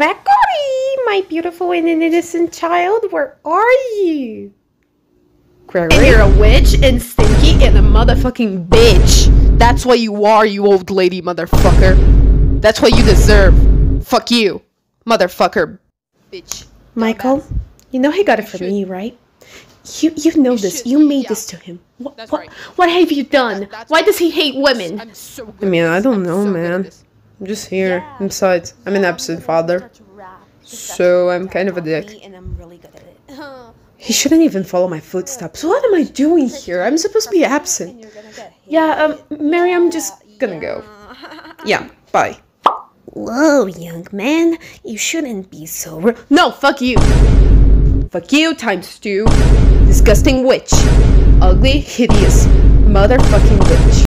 Gregory, my beautiful and innocent child, where are you? Gregory? And you're a witch and stinky and a motherfucking bitch. That's what you are, you old lady motherfucker. That's what you deserve. Fuck you, motherfucker, bitch. Michael, you know he got it from me, right? You you know this. should- You made yeah. this to him. What, That's what, right. what have you done? That's Why does he hate women? I'm so good I mean, I don't I'm know, so good at man. I'm just here. Besides, I'm an absent father. So I'm kind of a dick. Really good at it. He shouldn't even follow my footsteps. What am I doing here? I'm supposed to be absent. You're gonna get hit. Yeah, um, Mary, I'm just gonna go. Yeah, bye. Whoa, young man. You shouldn't be so. No, fuck you. Fuck you times two. Disgusting witch. Ugly, hideous, motherfucking witch.